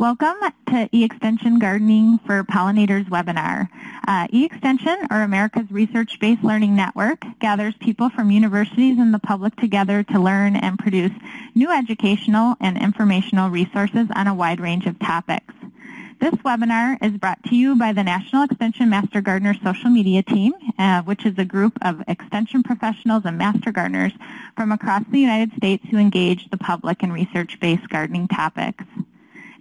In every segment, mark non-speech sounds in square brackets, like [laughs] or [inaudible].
Welcome to eExtension Gardening for Pollinators webinar. Uh, eExtension, or America's Research-Based Learning Network, gathers people from universities and the public together to learn and produce new educational and informational resources on a wide range of topics. This webinar is brought to you by the National Extension Master Gardener social media team, uh, which is a group of extension professionals and master gardeners from across the United States who engage the public in research-based gardening topics.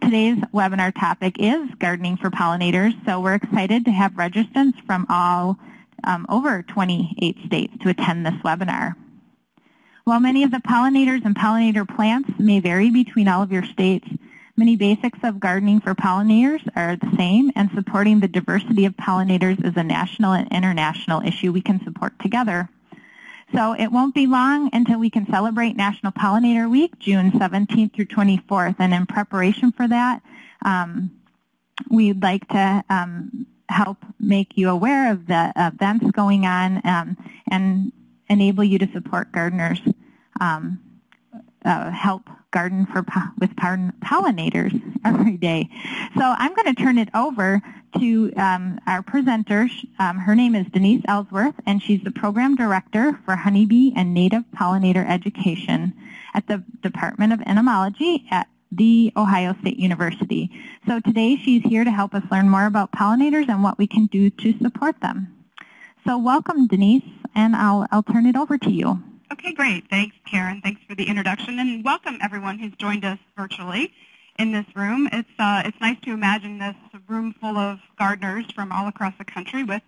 Today's webinar topic is gardening for pollinators, so we're excited to have registrants from all um, over 28 states to attend this webinar. While many of the pollinators and pollinator plants may vary between all of your states, many basics of gardening for pollinators are the same, and supporting the diversity of pollinators is a national and international issue we can support together. So it won't be long until we can celebrate National Pollinator Week, June 17th through 24th. And in preparation for that, um, we'd like to um, help make you aware of the events going on um, and enable you to support gardeners, um, uh, help garden for with pollinators every day. So I'm going to turn it over to um, our presenter. Um, her name is Denise Ellsworth, and she's the Program Director for Honeybee and Native Pollinator Education at the Department of Entomology at the Ohio State University. So today she's here to help us learn more about pollinators and what we can do to support them. So welcome, Denise, and I'll, I'll turn it over to you. Okay, great. Thanks, Karen. Thanks for the introduction, and welcome everyone who's joined us virtually in this room. It's uh, it's nice to imagine this room full of gardeners from all across the country with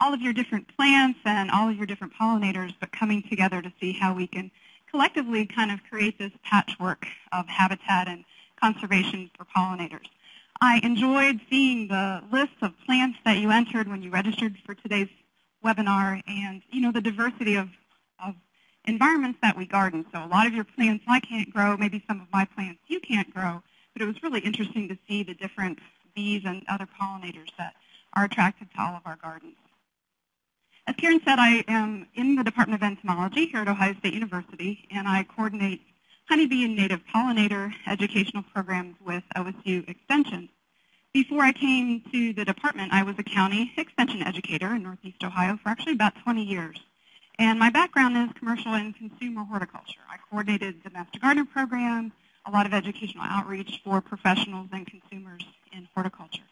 all of your different plants and all of your different pollinators, but coming together to see how we can collectively kind of create this patchwork of habitat and conservation for pollinators. I enjoyed seeing the list of plants that you entered when you registered for today's webinar and, you know, the diversity of, of environments that we garden. So a lot of your plants I can't grow, maybe some of my plants you can't grow, but it was really interesting to see the different bees and other pollinators that are attracted to all of our gardens. As Karen said, I am in the Department of Entomology here at Ohio State University, and I coordinate honeybee and native pollinator educational programs with OSU Extension. Before I came to the department, I was a county extension educator in Northeast Ohio for actually about 20 years. And my background is commercial and consumer horticulture. I coordinated the Master Gardener program, a lot of educational outreach for professionals and consumers in horticulture.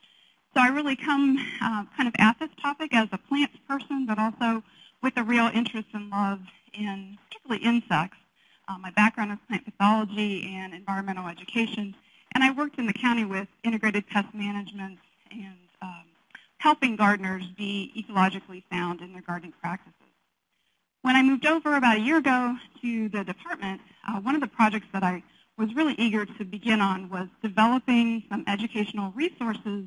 So I really come uh, kind of at this topic as a plants person, but also with a real interest and love in particularly insects. Uh, my background is plant pathology and environmental education, and I worked in the county with integrated pest management and um, helping gardeners be ecologically sound in their gardening practices. When I moved over about a year ago to the department, uh, one of the projects that I was really eager to begin on was developing some educational resources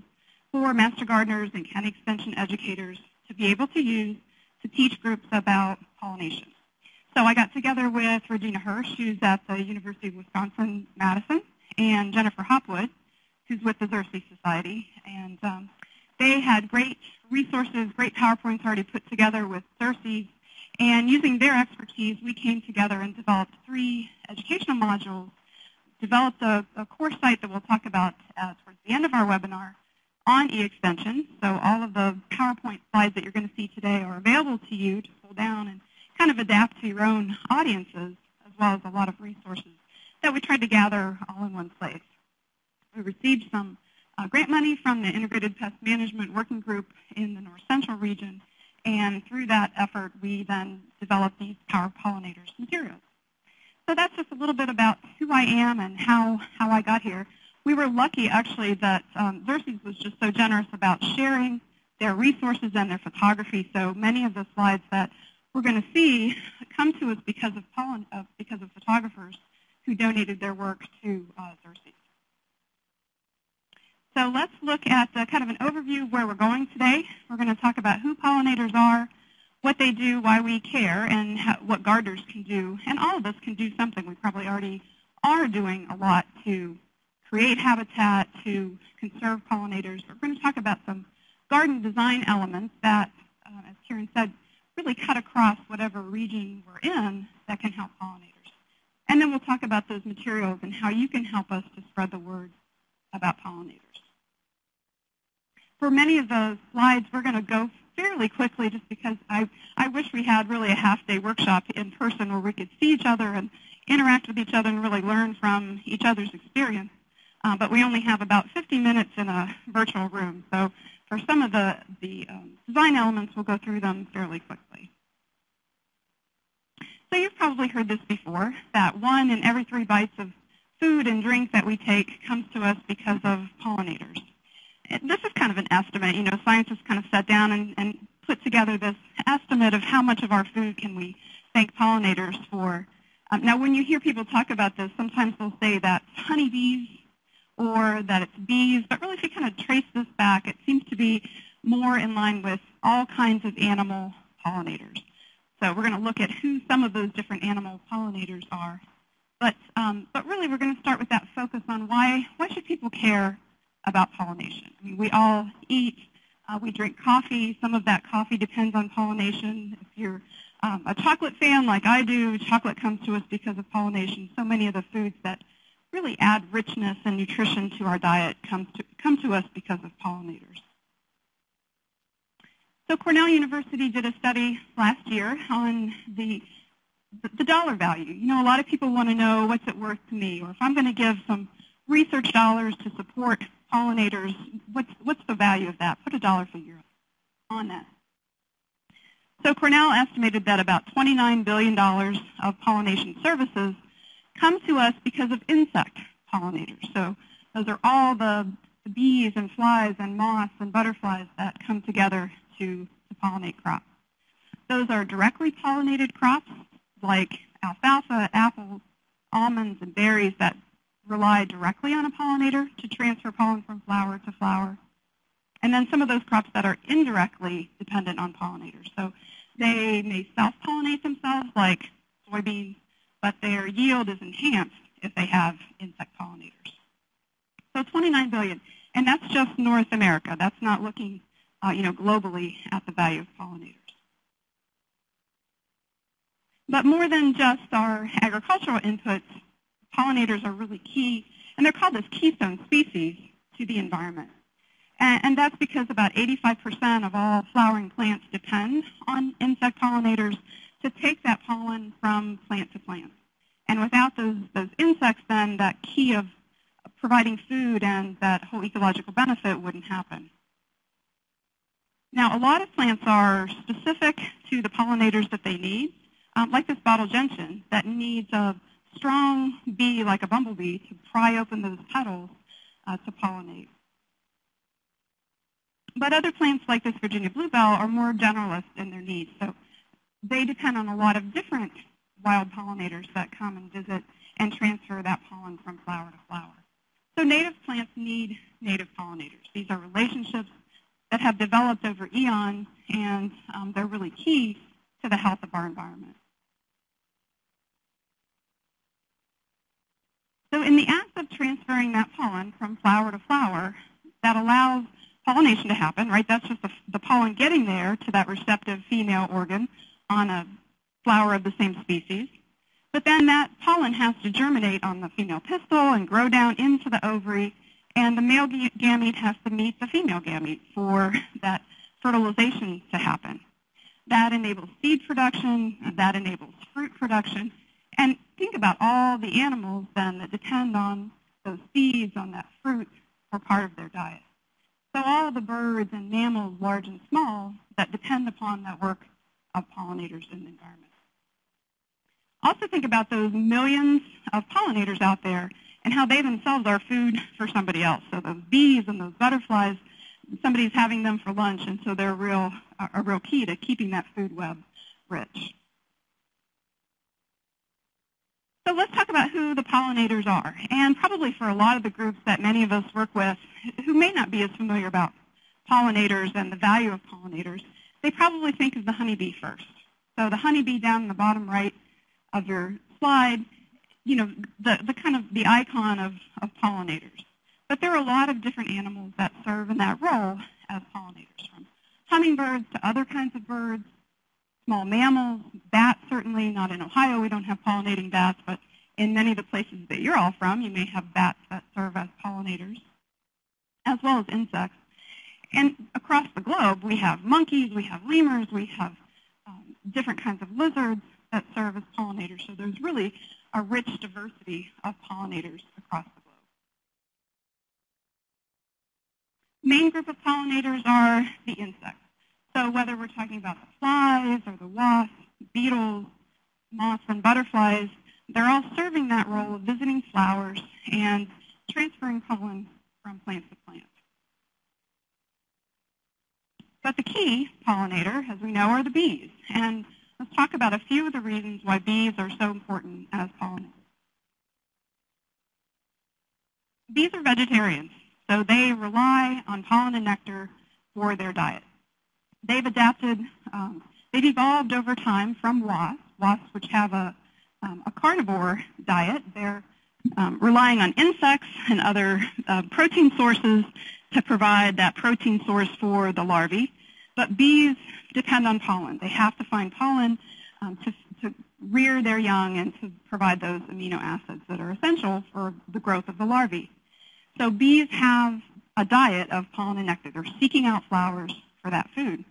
for master gardeners and county extension educators to be able to use to teach groups about pollination. So I got together with Regina Hirsch, who's at the University of Wisconsin-Madison, and Jennifer Hopwood, who's with the Xerces Society. And um, they had great resources, great PowerPoints already put together with Xerces and using their expertise, we came together and developed three educational modules, developed a, a course site that we'll talk about uh, towards the end of our webinar on eExtension. So all of the PowerPoint slides that you're going to see today are available to you to pull down and kind of adapt to your own audiences, as well as a lot of resources that we tried to gather all in one place. We received some uh, grant money from the Integrated Pest Management Working Group in the North Central region, and through that effort, we then developed these Power Pollinators materials. So that's just a little bit about who I am and how, how I got here. We were lucky, actually, that um, Xerces was just so generous about sharing their resources and their photography. So many of the slides that we're going to see come to us because of, pollen, uh, because of photographers who donated their work to uh, Xerces. So let's look at kind of an overview of where we're going today. We're going to talk about who pollinators are, what they do, why we care, and how, what gardeners can do. And all of us can do something. We probably already are doing a lot to create habitat, to conserve pollinators. We're going to talk about some garden design elements that, uh, as Karen said, really cut across whatever region we're in that can help pollinators. And then we'll talk about those materials and how you can help us to spread the word about pollinators. For many of those slides, we're going to go fairly quickly just because I, I wish we had really a half-day workshop in person where we could see each other and interact with each other and really learn from each other's experience. Uh, but we only have about 50 minutes in a virtual room. So for some of the, the um, design elements, we'll go through them fairly quickly. So you've probably heard this before, that one in every three bites of food and drink that we take comes to us because of pollinators. This is kind of an estimate. You know, scientists kind of sat down and, and put together this estimate of how much of our food can we thank pollinators for. Um, now, when you hear people talk about this, sometimes they'll say that honeybees or that it's bees, but really if you kind of trace this back, it seems to be more in line with all kinds of animal pollinators. So we're going to look at who some of those different animal pollinators are. But, um, but really we're going to start with that focus on why, why should people care about pollination? I mean, we all eat, uh, we drink coffee. Some of that coffee depends on pollination. If you're um, a chocolate fan like I do, chocolate comes to us because of pollination. So many of the foods that really add richness and nutrition to our diet come to, come to us because of pollinators. So Cornell University did a study last year on the, the dollar value. You know, a lot of people want to know what's it worth to me, or if I'm going to give some research dollars to support pollinators, what's, what's the value of that? Put a dollar figure on that. So Cornell estimated that about $29 billion of pollination services come to us because of insect pollinators. So those are all the, the bees and flies and moths and butterflies that come together to, to pollinate crops. Those are directly pollinated crops like alfalfa, apples, almonds, and berries that rely directly on a pollinator to transfer pollen from flower to flower. And then some of those crops that are indirectly dependent on pollinators. So they may self-pollinate themselves like soybeans, but their yield is enhanced if they have insect pollinators. So 29 billion, and that's just North America. That's not looking, uh, you know, globally at the value of pollinators. But more than just our agricultural inputs, pollinators are really key, and they're called as keystone species to the environment. And, and that's because about 85% of all flowering plants depend on insect pollinators to take that pollen from plant to plant. And without those, those insects, then that key of providing food and that whole ecological benefit wouldn't happen. Now, a lot of plants are specific to the pollinators that they need, um, like this bottle gentian that needs a strong bee like a bumblebee to pry open those petals uh, to pollinate. But other plants like this Virginia bluebell are more generalist in their needs. So they depend on a lot of different wild pollinators that come and visit and transfer that pollen from flower to flower. So native plants need native pollinators. These are relationships that have developed over eons, and um, they're really key to the health of our environment. So in the act of transferring that pollen from flower to flower, that allows pollination to happen, right? That's just the, the pollen getting there to that receptive female organ on a flower of the same species. But then that pollen has to germinate on the female pistil and grow down into the ovary, and the male gamete has to meet the female gamete for that fertilization to happen. That enables seed production, that enables fruit production, and think about all the animals then that depend on those seeds, on that fruit, for part of their diet. So all the birds and mammals, large and small, that depend upon that work of pollinators in the environment. Also think about those millions of pollinators out there and how they themselves are food for somebody else. So those bees and those butterflies, somebody's having them for lunch, and so they're a real, a real key to keeping that food web rich. So let's talk about who the pollinators are. And probably for a lot of the groups that many of us work with who may not be as familiar about pollinators and the value of pollinators, they probably think of the honeybee first. So the honeybee down in the bottom right of your slide, you know, the, the kind of the icon of, of pollinators. But there are a lot of different animals that serve in that role as pollinators, from hummingbirds to other kinds of birds, small mammals, bats certainly, not in Ohio, we don't have pollinating bats, but in many of the places that you're all from, you may have bats that serve as pollinators. as well as insects. And across the globe, we have monkeys, we have lemurs, we have um, different kinds of lizards that serve as pollinators. So there's really a rich diversity of pollinators across the globe. Main group of pollinators are the insects. So whether we're talking about the flies or the wasps, beetles, moths, and butterflies, they're all serving that role of visiting flowers and transferring pollen from plant to plant. But the key pollinator, as we know, are the bees. And let's talk about a few of the reasons why bees are so important as pollinators. Bees are vegetarians, so they rely on pollen and nectar for their diet. They've adapted, um, they've evolved over time from wasps, wasps which have a, um, a carnivore diet. They're um, relying on insects and other uh, protein sources to provide that protein source for the larvae. But bees depend on pollen. They have to find pollen um, to, to rear their young and to provide those amino acids that are essential for the growth of the larvae. So bees have a diet of pollen and nectar. They're seeking out flowers for that food.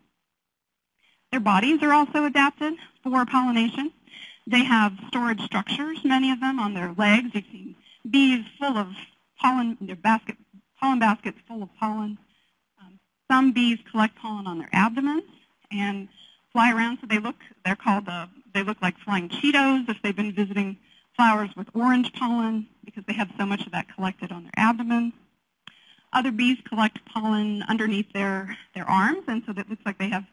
Their bodies are also adapted for pollination. They have storage structures, many of them, on their legs. You've seen bees full of pollen, their basket, pollen baskets full of pollen. Um, some bees collect pollen on their abdomens and fly around. So they look, they're called, uh, they look like flying Cheetos if they've been visiting flowers with orange pollen because they have so much of that collected on their abdomens. Other bees collect pollen underneath their, their arms, and so it looks like they have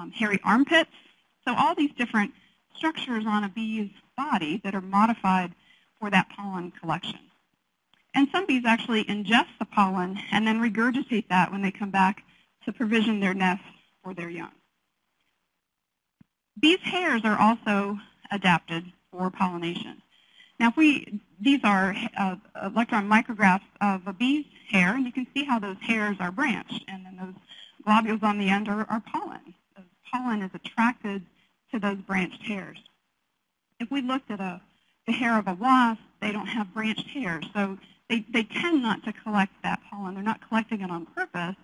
um, hairy armpits. So all these different structures on a bee's body that are modified for that pollen collection. And some bees actually ingest the pollen and then regurgitate that when they come back to provision their nest for their young. Bees' hairs are also adapted for pollination. Now, if we, these are uh, electron micrographs of a bee's hair, and you can see how those hairs are branched, and then those globules on the end are, are pollen. Pollen is attracted to those branched hairs. If we looked at a, the hair of a wasp, they don't have branched hairs, so they, they tend not to collect that pollen. They're not collecting it on purpose,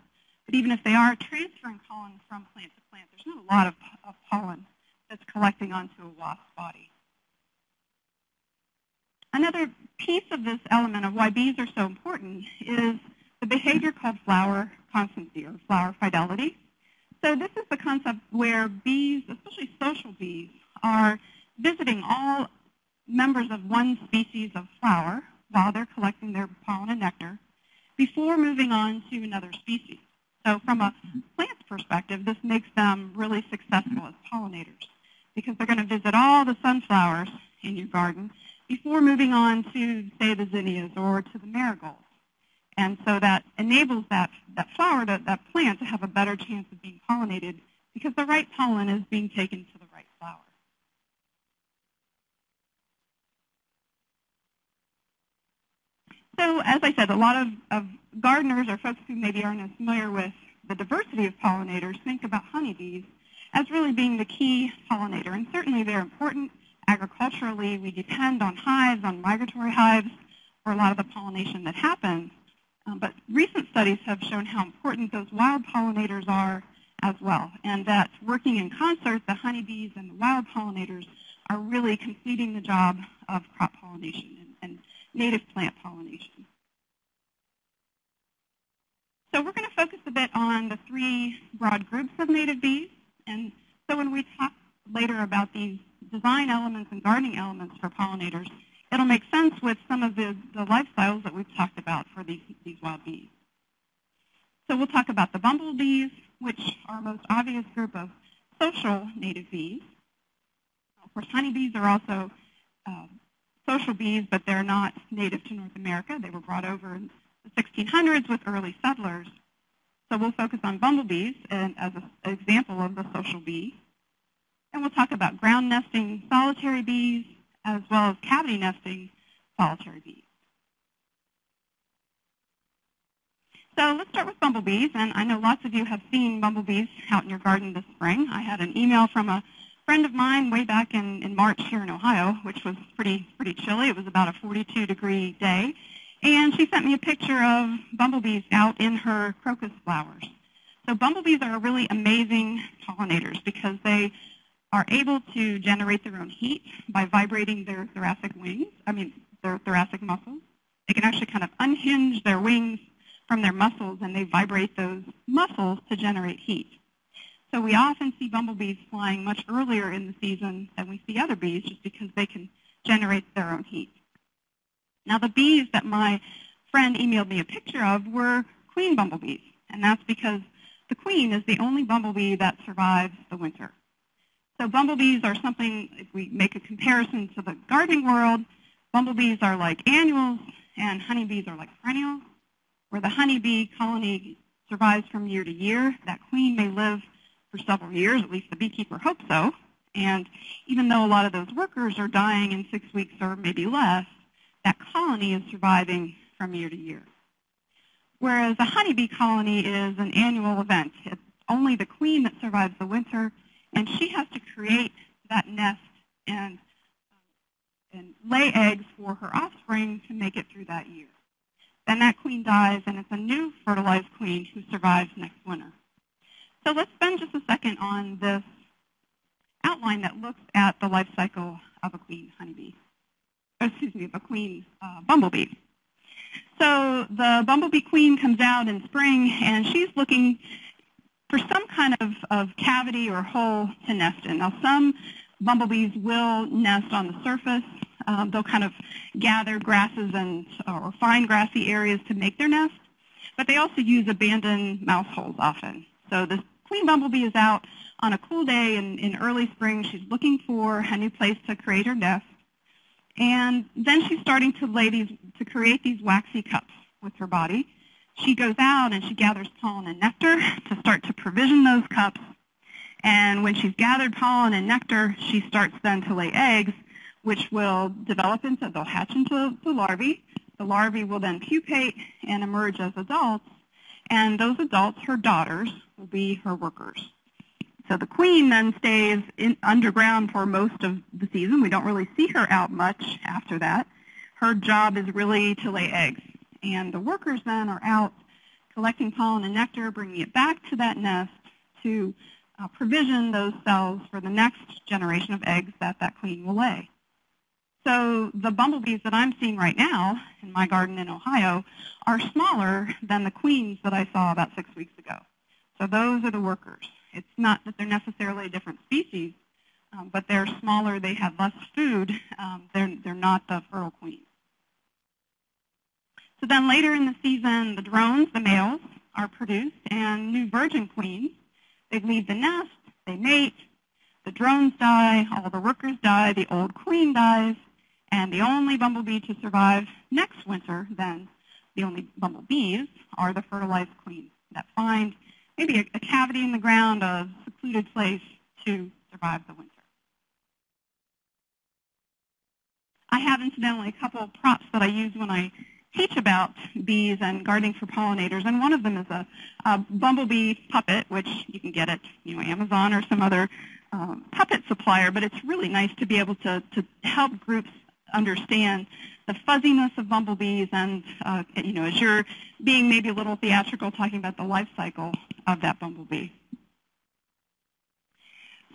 but even if they are transferring pollen from plant to plant, there's not a lot of, of pollen that's collecting onto a wasp's body. Another piece of this element of why bees are so important is the behavior called flower constancy or flower fidelity. So this is the concept where bees, especially social bees, are visiting all members of one species of flower while they're collecting their pollen and nectar before moving on to another species. So from a plant's perspective, this makes them really successful as pollinators because they're going to visit all the sunflowers in your garden before moving on to, say, the zinnias or to the marigolds. And so that enables that, that flower, to, that plant, to have a better chance of being pollinated because the right pollen is being taken to the right flower. So as I said, a lot of, of gardeners or folks who maybe aren't as familiar with the diversity of pollinators think about honeybees as really being the key pollinator. And certainly they're important agriculturally. We depend on hives, on migratory hives, for a lot of the pollination that happens. Um, but recent studies have shown how important those wild pollinators are as well, and that working in concert, the honeybees and the wild pollinators are really completing the job of crop pollination and, and native plant pollination. So we're going to focus a bit on the three broad groups of native bees. And so when we talk later about these design elements and gardening elements for pollinators, it'll make sense with some of the, the lifestyles that we've talked about for these, these wild bees. So we'll talk about the bumblebees, which are our most obvious group of social native bees. Of course, honeybees are also uh, social bees, but they're not native to North America. They were brought over in the 1600s with early settlers. So we'll focus on bumblebees and as an example of the social bee. And we'll talk about ground nesting solitary bees, as well as cavity nesting solitary bees. So let's start with bumblebees, and I know lots of you have seen bumblebees out in your garden this spring. I had an email from a friend of mine way back in, in March here in Ohio, which was pretty, pretty chilly. It was about a 42 degree day. And she sent me a picture of bumblebees out in her crocus flowers. So bumblebees are really amazing pollinators because they are able to generate their own heat by vibrating their thoracic wings, I mean, their thoracic muscles. They can actually kind of unhinge their wings from their muscles and they vibrate those muscles to generate heat. So we often see bumblebees flying much earlier in the season than we see other bees just because they can generate their own heat. Now the bees that my friend emailed me a picture of were queen bumblebees, and that's because the queen is the only bumblebee that survives the winter. So bumblebees are something, if we make a comparison to the gardening world, bumblebees are like annuals and honeybees are like perennials, where the honeybee colony survives from year to year. That queen may live for several years, at least the beekeeper hopes so. And even though a lot of those workers are dying in six weeks or maybe less, that colony is surviving from year to year. Whereas a honeybee colony is an annual event. It's only the queen that survives the winter, and she has to create that nest and, and lay eggs for her offspring to make it through that year. Then that queen dies, and it's a new fertilized queen who survives next winter. So let's spend just a second on this outline that looks at the life cycle of a queen honeybee, excuse me, of a queen uh, bumblebee. So the bumblebee queen comes out in spring, and she's looking for some kind of, of cavity or hole to nest in. Now, some bumblebees will nest on the surface. Um, they'll kind of gather grasses and or fine grassy areas to make their nest, but they also use abandoned mouse holes often. So this queen bumblebee is out on a cool day in, in early spring. She's looking for a new place to create her nest. And then she's starting to lay these, to create these waxy cups with her body. She goes out and she gathers pollen and nectar to start to provision those cups. And when she's gathered pollen and nectar, she starts then to lay eggs, which will develop into, they'll hatch into the larvae. The larvae will then pupate and emerge as adults. And those adults, her daughters, will be her workers. So the queen then stays in, underground for most of the season. We don't really see her out much after that. Her job is really to lay eggs. And the workers then are out collecting pollen and nectar, bringing it back to that nest to uh, provision those cells for the next generation of eggs that that queen will lay. So the bumblebees that I'm seeing right now in my garden in Ohio are smaller than the queens that I saw about six weeks ago. So those are the workers. It's not that they're necessarily a different species, um, but they're smaller, they have less food, um, they're, they're not the fertile queens. Then later in the season, the drones, the males, are produced, and new virgin queens, they leave the nest, they mate, the drones die, all the workers die, the old queen dies, and the only bumblebee to survive next winter, then, the only bumblebees, are the fertilized queens that find maybe a, a cavity in the ground, a secluded place to survive the winter. I have, incidentally, a couple of props that I use when I teach about bees and gardening for pollinators, and one of them is a, a bumblebee puppet, which you can get at you know, Amazon or some other um, puppet supplier, but it's really nice to be able to, to help groups understand the fuzziness of bumblebees and, uh, you know, as you're being maybe a little theatrical talking about the life cycle of that bumblebee.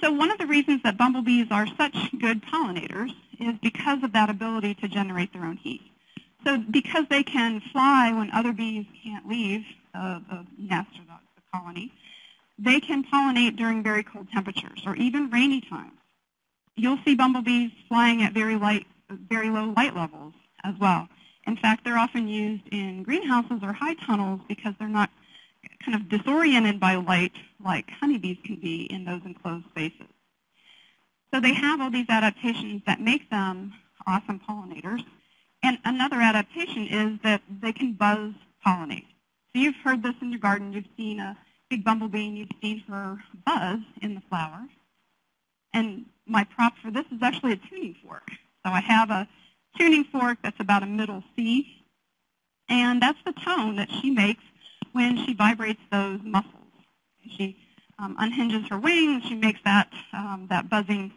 So one of the reasons that bumblebees are such good pollinators is because of that ability to generate their own heat. So because they can fly when other bees can't leave uh, the nest or the, the colony, they can pollinate during very cold temperatures or even rainy times. You'll see bumblebees flying at very light, very low light levels as well. In fact, they're often used in greenhouses or high tunnels because they're not kind of disoriented by light like honeybees can be in those enclosed spaces. So they have all these adaptations that make them awesome pollinators. And another adaptation is that they can buzz pollinate. So you've heard this in your garden. You've seen a big bumblebee and you've seen her buzz in the flower. And my prop for this is actually a tuning fork. So I have a tuning fork that's about a middle C. And that's the tone that she makes when she vibrates those muscles. She um, unhinges her wings. She makes that, um, that buzzing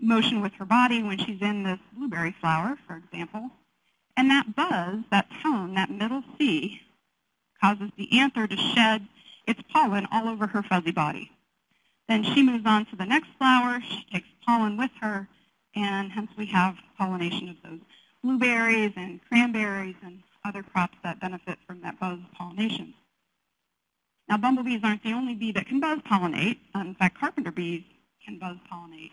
motion with her body when she's in this blueberry flower, for example. And that buzz, that tone, that middle C, causes the anther to shed its pollen all over her fuzzy body. Then she moves on to the next flower. She takes pollen with her, and hence we have pollination of those blueberries and cranberries and other crops that benefit from that buzz pollination. Now, bumblebees aren't the only bee that can buzz pollinate. In fact, carpenter bees can buzz pollinate.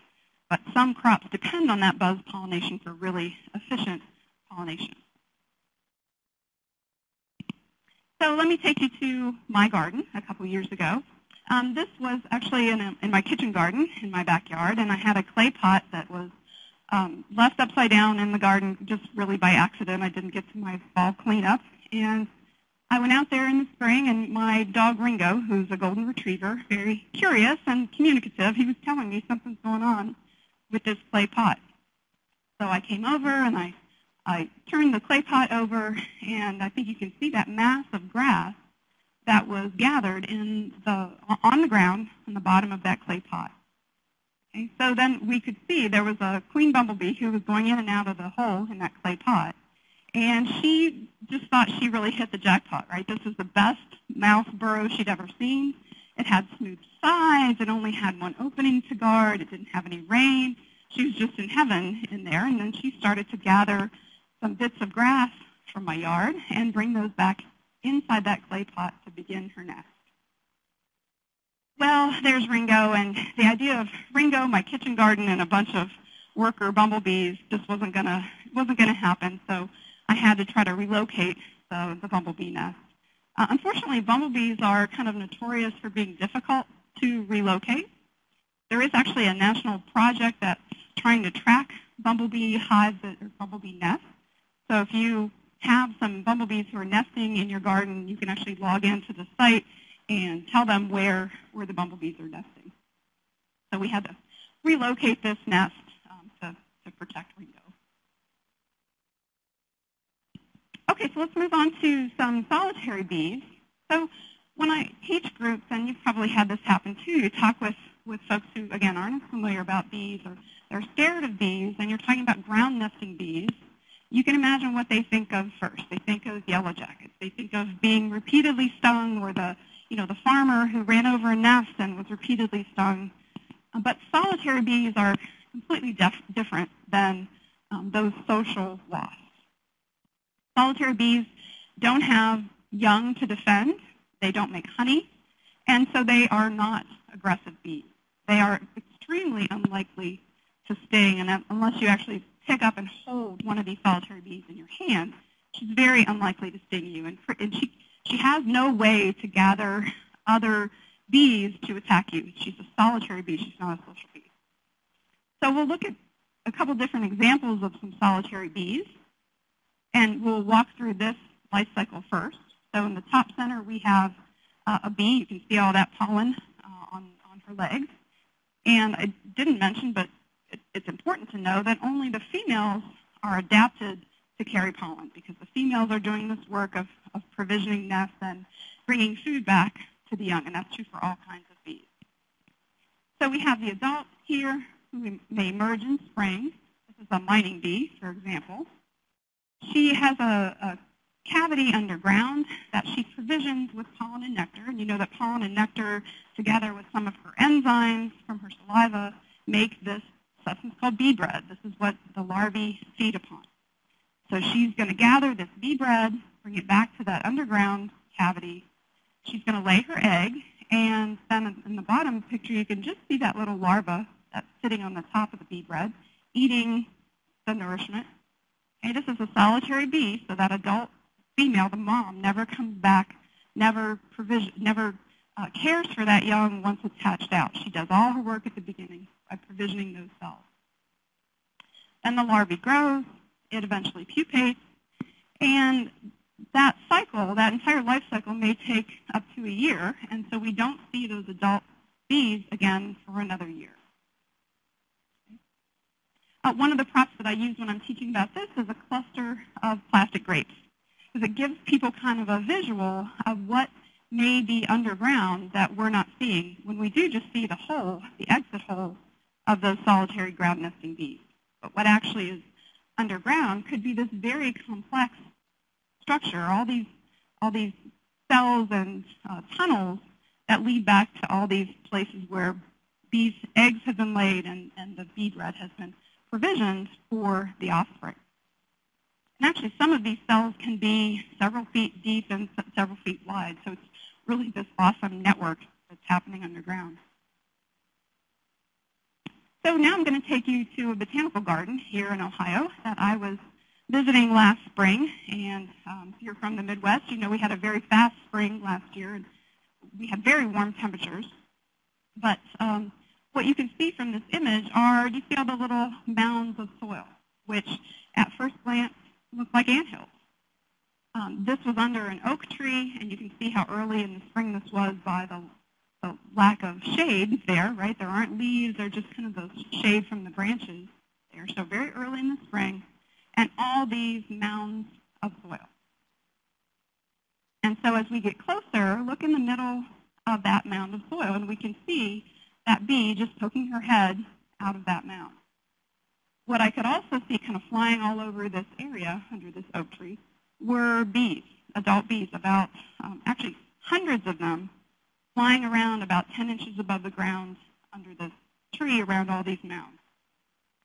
But some crops depend on that buzz pollination for really efficient pollination. So let me take you to my garden a couple years ago. Um, this was actually in, a, in, my kitchen garden in my backyard, and I had a clay pot that was um, left upside down in the garden just really by accident. I didn't get to my fall cleanup. And I went out there in the spring, and my dog Ringo, who's a golden retriever, very curious and communicative, he was telling me something's going on with this clay pot. So I came over and I, I turned the clay pot over, and I think you can see that mass of grass that was gathered in the, on the ground in the bottom of that clay pot. Okay, so then we could see there was a queen bumblebee who was going in and out of the hole in that clay pot. And she just thought she really hit the jackpot, right? This is the best mouse burrow she'd ever seen. It had smooth sides. It only had one opening to guard. It didn't have any rain. She was just in heaven in there. And then she started to gather some bits of grass from my yard and bring those back inside that clay pot to begin her nest. Well, there's Ringo, and the idea of Ringo, my kitchen garden, and a bunch of worker bumblebees just wasn't gonna wasn't gonna happen. So I had to try to relocate the, the bumblebee nest. Uh, unfortunately, bumblebees are kind of notorious for being difficult to relocate. There is actually a national project that's trying to track bumblebee hives or bumblebee nests. So if you have some bumblebees who are nesting in your garden, you can actually log into the site and tell them where, where the bumblebees are nesting. So we had to relocate this nest um, to, to protect Ringo. Okay, so let's move on to some solitary bees. So when I teach groups, and you've probably had this happen too, you talk with, with folks who, again, aren't familiar about bees or they're scared of bees, and you're talking about ground nesting bees, you can imagine what they think of first. They think of yellow jackets. They think of being repeatedly stung or the, you know, the farmer who ran over a nest and was repeatedly stung. But solitary bees are completely different than um, those social wasps. Solitary bees don't have young to defend. They don't make honey. And so they are not aggressive bees. They are extremely unlikely to sting, and unless you actually pick up and hold one of these solitary bees in your hand, she's very unlikely to sting you. And, and she, she has no way to gather other bees to attack you. She's a solitary bee. She's not a social bee. So we'll look at a couple different examples of some solitary bees. And we'll walk through this life cycle first. So in the top center, we have uh, a bee. You can see all that pollen uh, on, on her legs. And I didn't mention, but it, it's important to know that only the females are adapted to carry pollen because the females are doing this work of, of provisioning nests and bringing food back to the young, and that's true for all kinds of bees. So we have the adults here who may emerge in spring. This is a mining bee, for example. She has a, a cavity underground that she provisions with pollen and nectar. And you know that pollen and nectar, together with some of her enzymes from her saliva, make this substance called bee bread. This is what the larvae feed upon. So she's going to gather this bee bread, bring it back to that underground cavity. She's going to lay her egg, and then in the bottom picture you can just see that little larva that's sitting on the top of the bee bread, eating the nourishment. Okay, this is a solitary bee, so that adult female, the mom, never comes back, never provision, never uh, cares for that young once it's hatched out. She does all her work at the beginning by provisioning those cells. Then the larvae grows, it eventually pupates, and that cycle, that entire life cycle may take up to a year, and so we don't see those adult bees again for another year. Uh, one of the props that I use when I'm teaching about this is a cluster of plastic grapes, because it gives people kind of a visual of what may be underground that we're not seeing when we do just see the hole, the exit hole of those solitary ground nesting bees. But what actually is underground could be this very complex structure, all these, all these cells and uh, tunnels that lead back to all these places where bees' eggs have been laid and, and the bee bread has been provisioned for the offspring. And actually, some of these cells can be several feet deep and several feet wide, so it's really this awesome network that's happening underground. So now I'm going to take you to a botanical garden here in Ohio that I was visiting last spring. And um, if you're from the Midwest, you know we had a very fast spring last year. And we had very warm temperatures. But um, what you can see from this image are, you see all the little mounds of soil, which at first glance look like anthills. Um, this was under an oak tree, and you can see how early in the spring this was by the, the lack of shade there, right? There aren't leaves. They're just kind of those shade from the branches there. So very early in the spring, and all these mounds of soil. And so as we get closer, look in the middle of that mound of soil, and we can see that bee just poking her head out of that mound. What I could also see kind of flying all over this area under this oak tree were bees, adult bees, about um, actually hundreds of them flying around about 10 inches above the ground under this tree around all these mounds.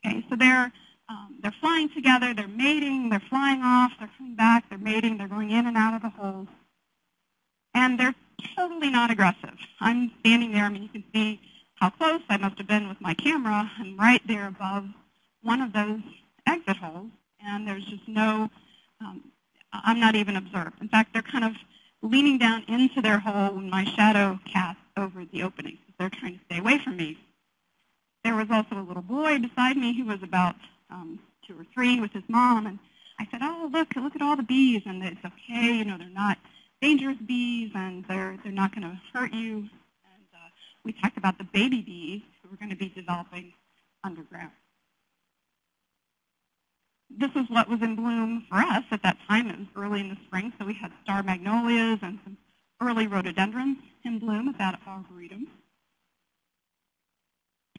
Okay, so they're um, they're flying together, they're mating, they're flying off, they're coming back, they're mating, they're going in and out of the holes. And they're totally not aggressive. I'm standing there, I mean, you can see how close I must have been with my camera. I'm right there above one of those exit holes, and there's just no, um, I'm not even observed. In fact, they're kind of leaning down into their hole when my shadow casts over the opening. They're trying to stay away from me. There was also a little boy beside me who was about um, two or three with his mom, and I said, "Oh, look, look at all the bees, and it's okay. You know, they're not dangerous bees, and they're they're not going to hurt you." We talked about the baby bees who are going to be developing underground. This is what was in bloom for us at that time. It was early in the spring, so we had star magnolias and some early rhododendrons in bloom at that arboretum.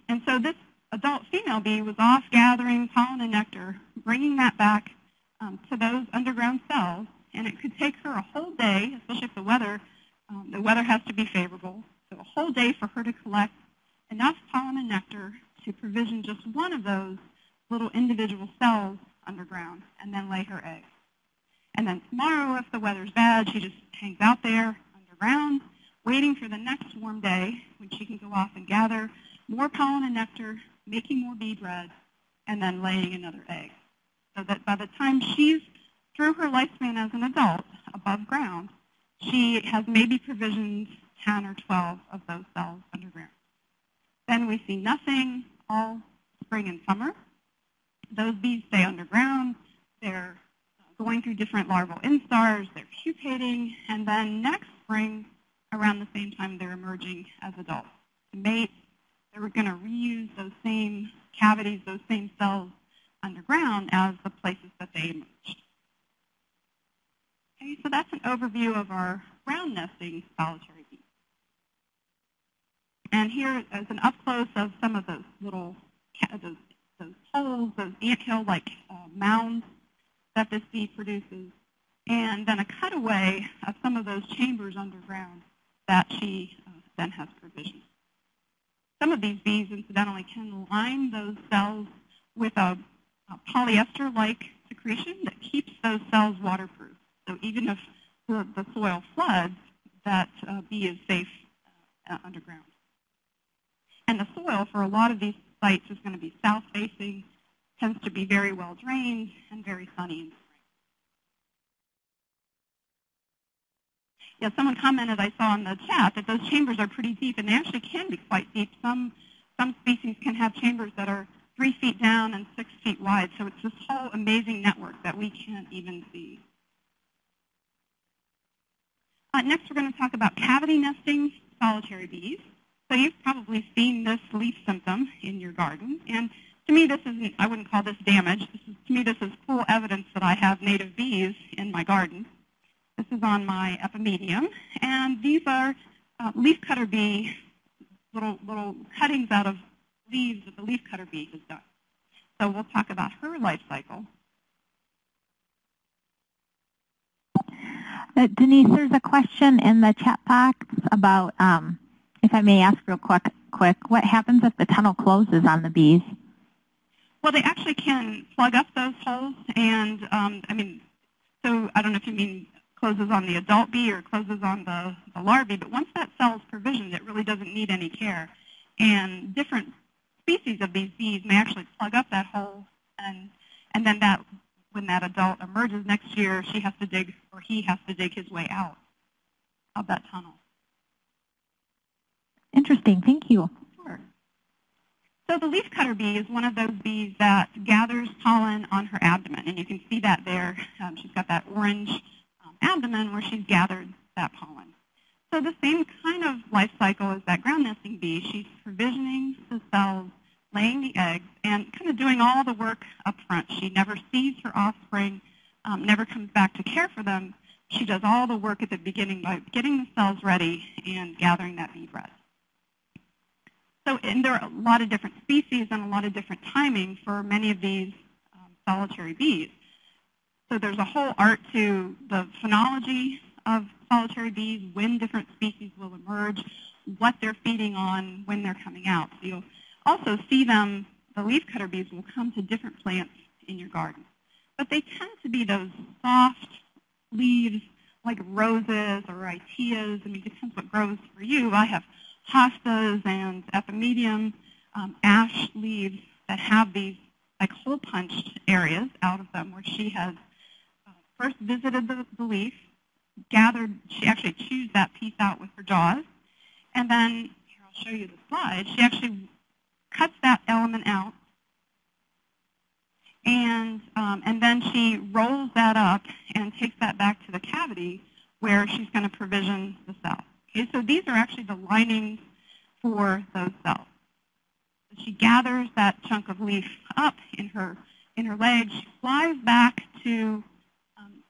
And so this adult female bee was off gathering pollen and nectar, bringing that back um, to those underground cells, and it could take her a whole day, especially if the weather, um, the weather has to be favorable, so a whole day for her to collect enough pollen and nectar to provision just one of those little individual cells underground and then lay her eggs. And then tomorrow, if the weather's bad, she just hangs out there underground, waiting for the next warm day when she can go off and gather more pollen and nectar making more bee bread, and then laying another egg. So that by the time she's through her lifespan as an adult above ground, she has maybe provisioned 10 or 12 of those cells underground. Then we see nothing all spring and summer. Those bees stay underground. They're going through different larval instars. They're pupating. And then next spring, around the same time, they're emerging as adults to mate They're going to reuse those same cavities, those same cells underground as the places that they emerged. Okay, so that's an overview of our ground nesting solitary. And here is an up close of some of those little those, those holes, those anthill-like uh, mounds that this bee produces, and then a cutaway of some of those chambers underground that she uh, then has provisioned. Some of these bees, incidentally, can line those cells with a, a polyester-like secretion that keeps those cells waterproof. So even if the, the soil floods, that uh, bee is safe uh, underground. And the soil for a lot of these sites is going to be south-facing, tends to be very well drained, and very sunny yeah, someone commented I saw in the chat that those chambers are pretty deep, and they actually can be quite deep. Some some species can have chambers that are three feet down and six feet wide. So it's this whole amazing network that we can't even see. Uh, next, we're going to talk about cavity nesting solitary bees. So you've probably seen this leaf symptom in your garden. And to me, this isn't, I wouldn't call this damage. This is, to me, this is cool evidence that I have native bees in my garden. This is on my epimedium. And these are uh, leafcutter bee, little, little cuttings out of leaves that the leaf cutter bee has done. So we'll talk about her life cycle. Uh, Denise, there's a question in the chat box about um, if I may ask real quick, quick, what happens if the tunnel closes on the bees? Well, they actually can plug up those holes, and um, I mean, so I don't know if you mean closes on the adult bee or closes on the, the larvae, but once that cell is provisioned, it really doesn't need any care. And different species of these bees may actually plug up that hole, and and then that when that adult emerges next year, she has to dig or he has to dig his way out of that tunnel. Interesting. Thank you. Sure. So the leafcutter bee is one of those bees that gathers pollen on her abdomen, and you can see that there. Um, she's got that orange um, abdomen where she's gathered that pollen. So the same kind of life cycle as that ground nesting bee. She's provisioning the cells, laying the eggs, and kind of doing all the work up front. She never sees her offspring, um, never comes back to care for them. She does all the work at the beginning by getting the cells ready and gathering that bee bread. So, and there are a lot of different species and a lot of different timing for many of these um, solitary bees. So there's a whole art to the phenology of solitary bees, when different species will emerge, what they're feeding on, when they're coming out. So you'll also see them, the leafcutter bees will come to different plants in your garden. But they tend to be those soft leaves like roses or iteas. I mean, it depends what grows for you. I have hostas and epimedium, um, ash leaves that have these like hole punched areas out of them where she has uh, first visited the, the leaf, gathered, she actually chews that piece out with her jaws, and then, here I'll show you the slide, she actually cuts that element out, and, um, and then she rolls that up and takes that back to the cavity where she's going to provision the cell. Okay, so these are actually the linings for those cells. She gathers that chunk of leaf up in her in her leg. She flies back to um,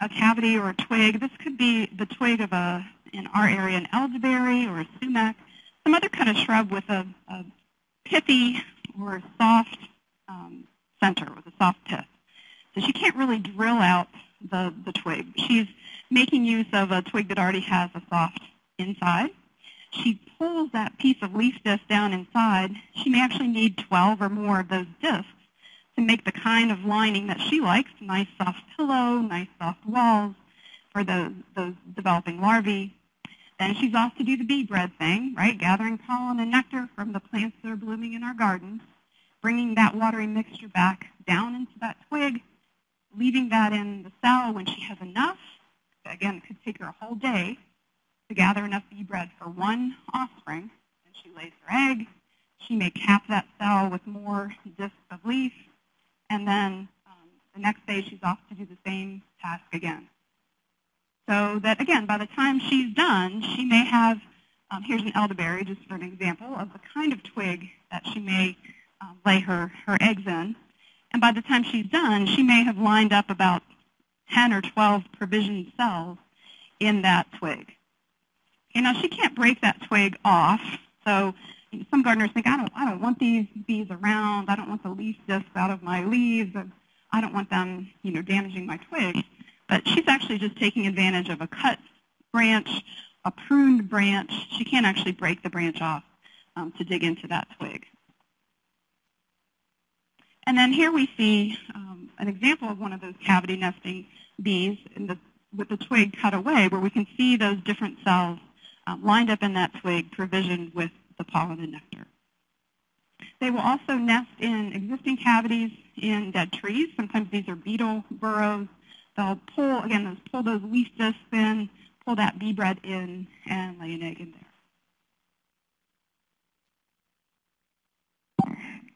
a cavity or a twig. This could be the twig of a, in our area, an elderberry or a sumac, some other kind of shrub with a, a pithy or soft um, center with a soft pith. So she can't really drill out the, the twig. She's making use of a twig that already has a soft inside. She pulls that piece of leaf disc down inside. She may actually need 12 or more of those discs to make the kind of lining that she likes, nice soft pillow, nice soft walls for those, those developing larvae. Then she's off to do the bee bread thing, right? Gathering pollen and nectar from the plants that are blooming in our gardens, bringing that watery mixture back down into that twig, leaving that in the cell when she has enough. Again, it could take her a whole day to gather enough bee bread for one offspring, and she lays her egg. She may cap that cell with more discs of leaf, and then um, the next day she's off to do the same task again. So that, again, by the time she's done, she may have, um, here's an elderberry, just for an example, of the kind of twig that she may um, lay her, her eggs in. And by the time she's done, she may have lined up about 10 or 12 provisioned cells in that twig. You know, she can't break that twig off. So some gardeners think, I don't, I don't want these bees around. I don't want the leaf discs out of my leaves. I don't want them, you know, damaging my twigs. But she's actually just taking advantage of a cut branch, a pruned branch. She can't actually break the branch off um, to dig into that twig. And then here we see um, an example of one of those cavity nesting bees the, with the twig cut away where we can see those different cells um, lined up in that twig provisioned with the pollen and nectar. They will also nest in existing cavities in dead trees. Sometimes these are beetle burrows. They'll pull, again, those, pull those leaf discs in, pull that bee bread in, and lay an egg in there.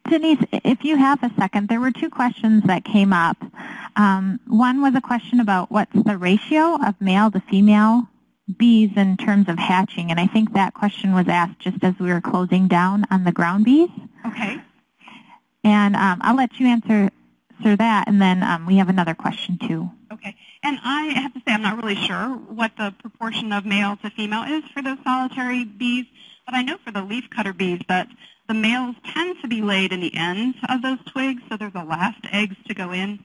Denise, if you have a second, there were two questions that came up. Um, one was a question about what's the ratio of male to female bees in terms of hatching, and I think that question was asked just as we were closing down on the ground bees. Okay. And um, I'll let you answer, answer that, and then um, we have another question too. Okay. And I have to say I'm not really sure what the proportion of male to female is for those solitary bees, but I know for the leafcutter bees that the males tend to be laid in the ends of those twigs, so they're the last eggs to go in,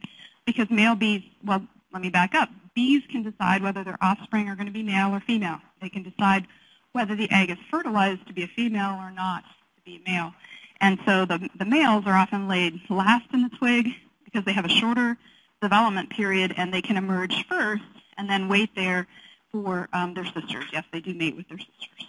because male bees, well, let me back up bees can decide whether their offspring are going to be male or female. They can decide whether the egg is fertilized to be a female or not to be a male. And so the, the males are often laid last in the twig because they have a shorter development period and they can emerge first and then wait there for um, their sisters. Yes, they do mate with their sisters.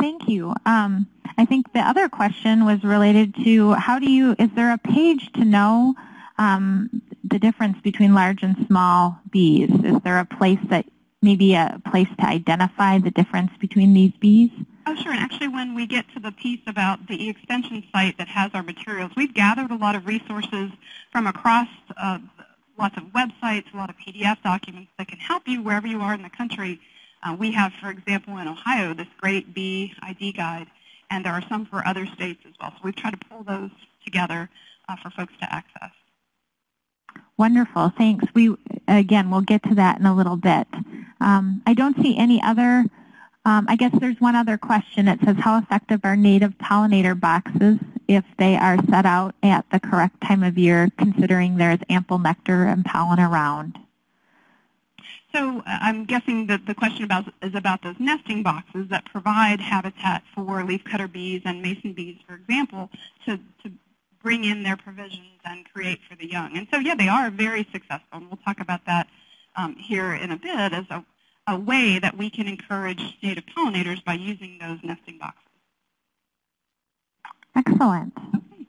Thank you. Um, I think the other question was related to how do you, is there a page to know um, the difference between large and small bees? Is there a place that, maybe a place to identify the difference between these bees? Oh, sure. And actually, when we get to the piece about the e-extension site that has our materials, we've gathered a lot of resources from across uh, lots of websites, a lot of PDF documents that can help you wherever you are in the country. Uh, we have, for example, in Ohio, this great bee ID guide, and there are some for other states as well. So we've tried to pull those together uh, for folks to access. Wonderful. Thanks. We Again, we'll get to that in a little bit. Um, I don't see any other um, I guess there's one other question. It says, how effective are native pollinator boxes if they are set out at the correct time of year, considering there is ample nectar and pollen around? So uh, I'm guessing that the question about is about those nesting boxes that provide habitat for leafcutter bees and mason bees, for example, to, to bring in their provisions and create for the young. And so, yeah, they are very successful, and we'll talk about that um, here in a bit as a a way that we can encourage native pollinators by using those nesting boxes. Excellent. Okay.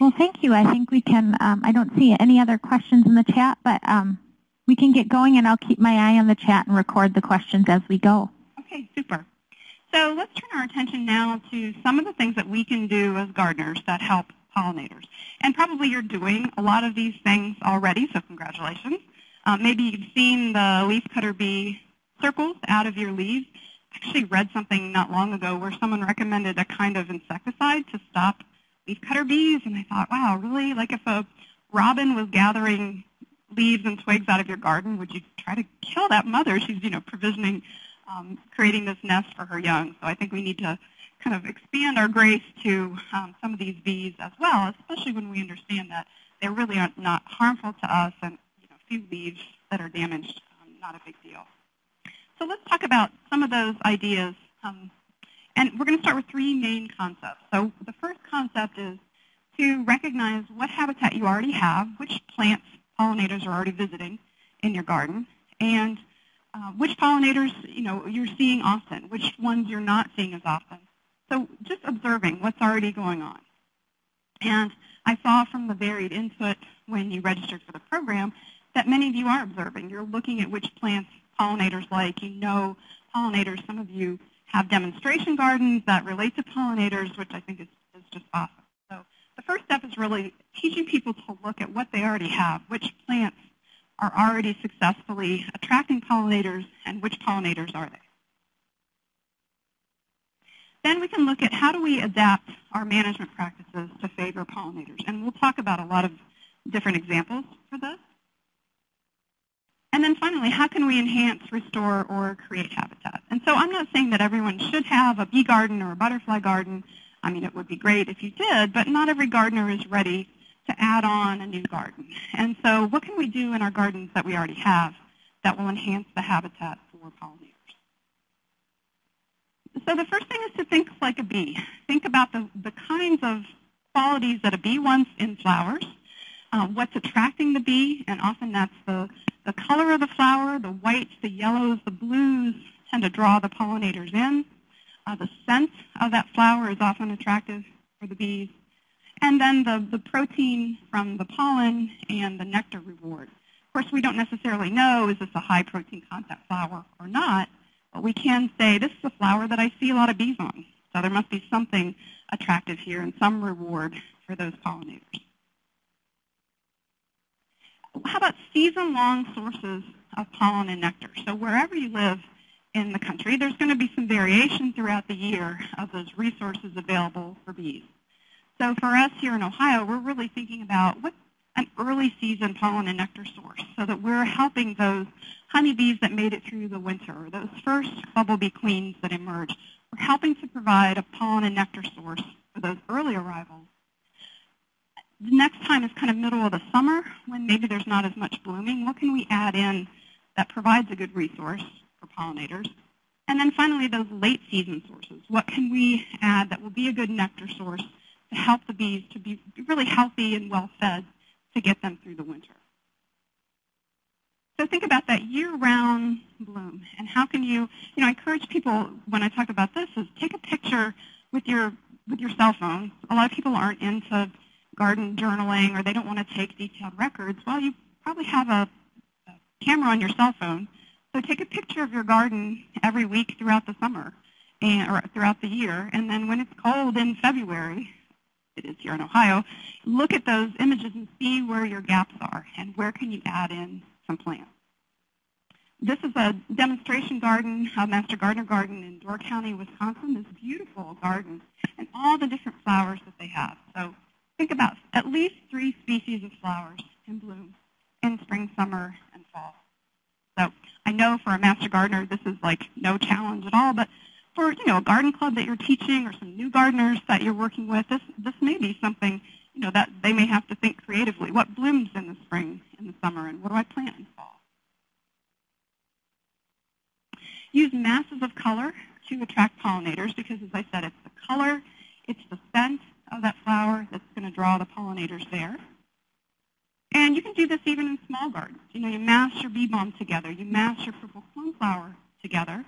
Well, thank you. I think we can, um, I don't see any other questions in the chat, but um, we can get going and I'll keep my eye on the chat and record the questions as we go. Okay, super. So let's turn our attention now to some of the things that we can do as gardeners that help pollinators. And probably you're doing a lot of these things already, so congratulations. Uh, maybe you've seen the leafcutter bee circles out of your leaves. I actually read something not long ago where someone recommended a kind of insecticide to stop leafcutter bees, and I thought, wow, really? Like if a robin was gathering leaves and twigs out of your garden, would you try to kill that mother? She's, you know, provisioning, um, creating this nest for her young. So I think we need to kind of expand our grace to um, some of these bees as well, especially when we understand that they really are not harmful to us and you know, a few leaves that are damaged, um, not a big deal. So let's talk about some of those ideas. Um, and we're going to start with three main concepts. So the first concept is to recognize what habitat you already have, which plants pollinators are already visiting in your garden, and uh, which pollinators you know you're seeing often, which ones you're not seeing as often. So just observing what's already going on. And I saw from the varied input when you registered for the program that many of you are observing. You're looking at which plants pollinators like. You know pollinators. Some of you have demonstration gardens that relate to pollinators, which I think is, is just awesome. So the first step is really teaching people to look at what they already have, which plants are already successfully attracting pollinators, and which pollinators are they. Then we can look at how do we adapt our management practices to favor pollinators. And we'll talk about a lot of different examples for this. And then finally, how can we enhance, restore, or create habitat? And so I'm not saying that everyone should have a bee garden or a butterfly garden. I mean, it would be great if you did, but not every gardener is ready to add on a new garden. And so what can we do in our gardens that we already have that will enhance the habitat for pollinators? So the first thing is to think like a bee. Think about the, the kinds of qualities that a bee wants in flowers, uh, what's attracting the bee, and often that's the the color of the flower, the whites, the yellows, the blues tend to draw the pollinators in. Uh, the scent of that flower is often attractive for the bees. And then the, the protein from the pollen and the nectar reward. Of course, we don't necessarily know is this a high protein content flower or not, but we can say this is a flower that I see a lot of bees on. So there must be something attractive here and some reward for those pollinators how about season-long sources of pollen and nectar? So wherever you live in the country, there's going to be some variation throughout the year of those resources available for bees. So for us here in Ohio, we're really thinking about what's an early season pollen and nectar source so that we're helping those honeybees that made it through the winter or those first bumblebee queens that emerged. We're helping to provide a pollen and nectar source for those early arrivals The next time is kind of middle of the summer when maybe there's not as much blooming. What can we add in that provides a good resource for pollinators? And then finally, those late season sources. What can we add that will be a good nectar source to help the bees to be really healthy and well fed to get them through the winter? So think about that year-round bloom, and how can you, you know, I encourage people when I talk about this is take a picture with your with your cell phone. A lot of people aren't into garden journaling or they don't want to take detailed records. Well, you probably have a, a camera on your cell phone, so take a picture of your garden every week throughout the summer and, or throughout the year, and then when it's cold in February, it is here in Ohio, look at those images and see where your gaps are and where can you add in some plants. This is a demonstration garden, a Master Gardener garden in Door County, Wisconsin. This beautiful garden and all the different flowers that they have. So think about at least three species of flowers in bloom in spring, summer, and fall. So I know for a Master Gardener this is like no challenge at all, but for you know a garden club that you're teaching or some new gardeners that you're working with, this this may be something you know that they may have to think creatively. What blooms in the spring, in the summer, and what do I plant in fall? Use masses of color to attract pollinators because, as I said, it's the color, it's the scent of that flower that's going to draw the pollinators there. And you can do this even in small gardens. You know, you mass your bee balm together, you mass your purple coneflower together.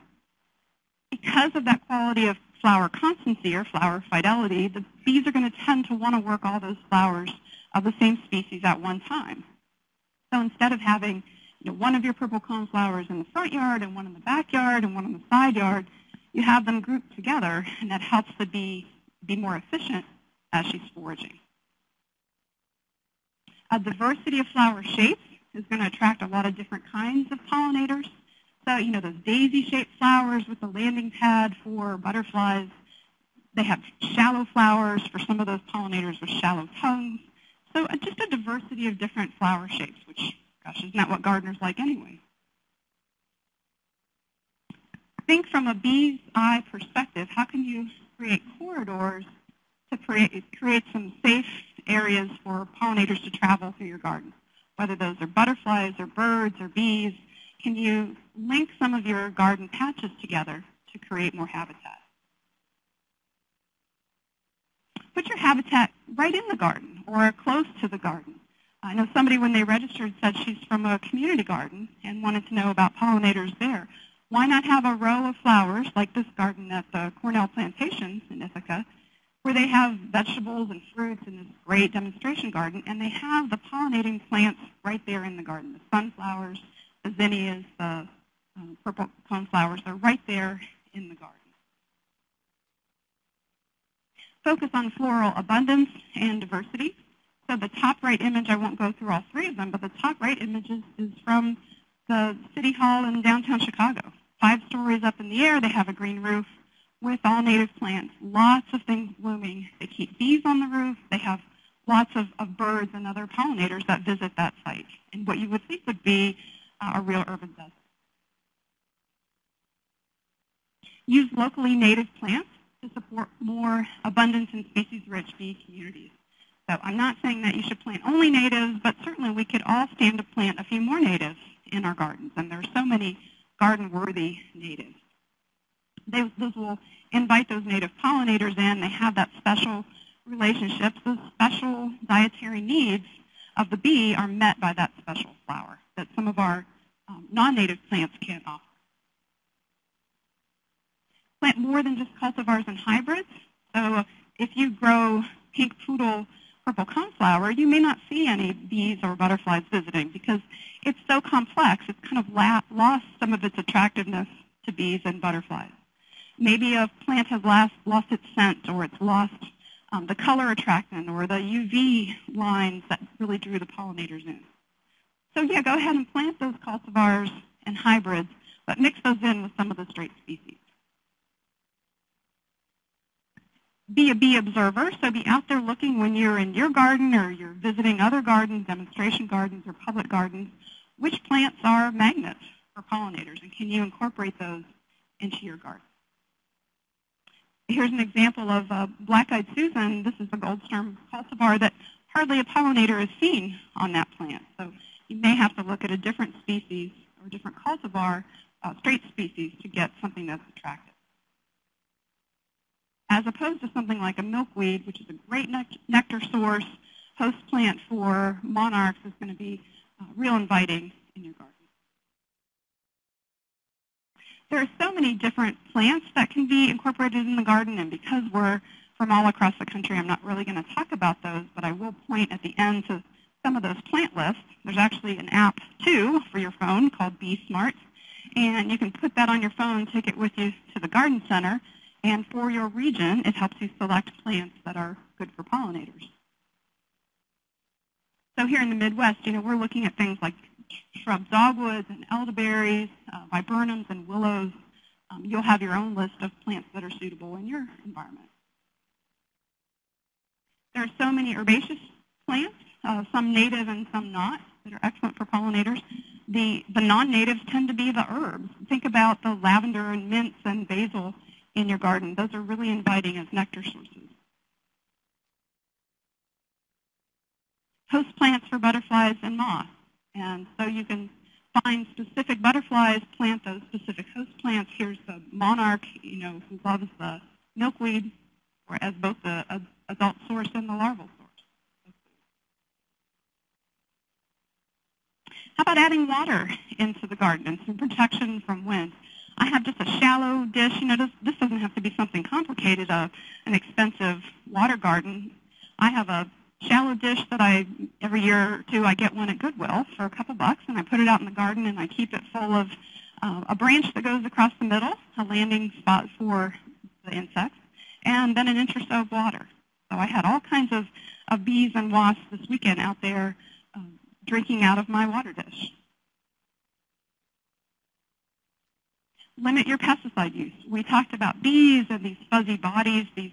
Because of that quality of flower constancy or flower fidelity, the bees are going to tend to want to work all those flowers of the same species at one time. So instead of having you know, one of your purple coneflowers in the front yard and one in the backyard and one in the side yard, you have them grouped together, and that helps the bee be more efficient as she's foraging. A diversity of flower shapes is going to attract a lot of different kinds of pollinators. So, you know, those daisy-shaped flowers with the landing pad for butterflies. They have shallow flowers for some of those pollinators with shallow tongues. So uh, just a diversity of different flower shapes, which, gosh, isn't that what gardeners like anyway? Think from a bee's eye perspective, how can you create corridors to create, create some safe areas for pollinators to travel through your garden? Whether those are butterflies or birds or bees, can you link some of your garden patches together to create more habitat? Put your habitat right in the garden or close to the garden. I know somebody when they registered said she's from a community garden and wanted to know about pollinators there. Why not have a row of flowers like this garden at the Cornell Plantations in Ithaca where they have vegetables and fruits in this great demonstration garden and they have the pollinating plants right there in the garden, the sunflowers, the zinnias, the um, purple coneflowers, they're right there in the garden. Focus on floral abundance and diversity. So the top right image, I won't go through all three of them, but the top right image is, is from the City Hall in downtown Chicago. Five stories up in the air, they have a green roof with all native plants, lots of things blooming. They keep bees on the roof. They have lots of, of birds and other pollinators that visit that site. And what you would think would be uh, a real urban desert. Use locally native plants to support more abundance and species-rich bee communities. So I'm not saying that you should plant only natives, but certainly we could all stand to plant a few more natives in our gardens, and there are so many garden-worthy natives. They, those will invite those native pollinators in. They have that special relationship. Those special dietary needs of the bee are met by that special flower that some of our um, non-native plants can't offer. Plant more than just cultivars and hybrids. So if you grow pink poodle purple coneflower, you may not see any bees or butterflies visiting because it's so complex. It's kind of lost some of its attractiveness to bees and butterflies. Maybe a plant has lost, lost its scent or it's lost um, the color attractant or the UV lines that really drew the pollinators in. So yeah, go ahead and plant those cultivars and hybrids, but mix those in with some of the straight species. Be a bee observer, so be out there looking when you're in your garden or you're visiting other gardens, demonstration gardens or public gardens, which plants are magnets for pollinators, and can you incorporate those into your garden? Here's an example of uh, black-eyed Susan. This is a Goldsturm cultivar that hardly a pollinator is seen on that plant. So you may have to look at a different species or different cultivar, uh, straight species, to get something that's attractive. As opposed to something like a milkweed, which is a great nectar source, host plant for monarchs is going to be uh, real inviting in your garden. There are so many different plants that can be incorporated in the garden, and because we're from all across the country, I'm not really going to talk about those, but I will point at the end to some of those plant lists. There's actually an app, too, for your phone called Bee Smart, and you can put that on your phone, take it with you to the garden center, and for your region, it helps you select plants that are good for pollinators. So here in the Midwest, you know, we're looking at things like shrub dogwoods and elderberries, uh, viburnums and willows. Um, you'll have your own list of plants that are suitable in your environment. There are so many herbaceous plants, uh, some native and some not, that are excellent for pollinators. The, the non-natives tend to be the herbs. Think about the lavender and mints and basil in your garden. Those are really inviting as nectar sources. Host plants for butterflies and moths. And so you can find specific butterflies, plant those specific host plants. Here's the monarch, you know, who loves the milkweed, or as both the adult source and the larval source. How about adding water into the garden and some protection from wind? I have just a shallow dish. You know, this, this doesn't have to be something complicated, uh, an expensive water garden. I have a shallow dish that I every year or two I get one at Goodwill for a couple bucks, and I put it out in the garden, and I keep it full of uh, a branch that goes across the middle, a landing spot for the insects, and then an inch or so of water. So I had all kinds of, of bees and wasps this weekend out there drinking out of my water dish. Limit your pesticide use. We talked about bees and these fuzzy bodies, these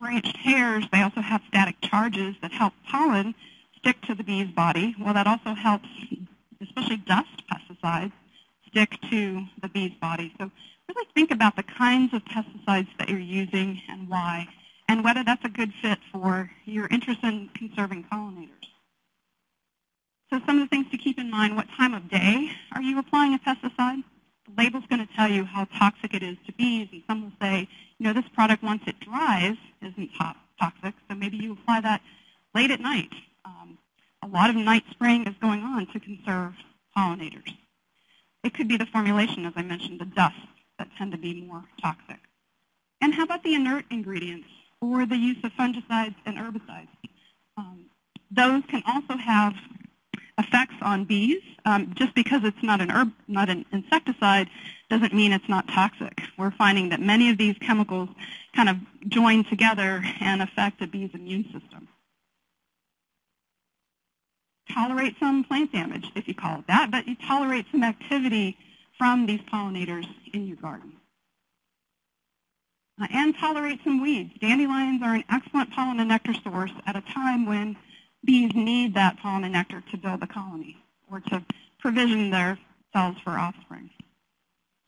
branched hairs, they also have static charges that help pollen stick to the bee's body. Well, that also helps, especially dust pesticides, stick to the bee's body. So really think about the kinds of pesticides that you're using and why, and whether that's a good fit for your interest in conserving pollinators. So some of the things to keep in mind, what time of day are you applying a pesticide? The label's going to tell you how toxic it is to bees, and some will say you know, this product, once it dries, isn't toxic, so maybe you apply that late at night. Um, a lot of night spraying is going on to conserve pollinators. It could be the formulation, as I mentioned, the dust that tend to be more toxic. And how about the inert ingredients or the use of fungicides and herbicides? Um, those can also have effects on bees. Um, just because it's not an herb, not an insecticide, doesn't mean it's not toxic. We're finding that many of these chemicals kind of join together and affect a bee's immune system. Tolerate some plant damage, if you call it that, but you tolerate some activity from these pollinators in your garden. Uh, and tolerate some weeds. Dandelions are an excellent pollen and nectar source at a time when bees need that pollen and nectar to build a colony or to provision their cells for offspring.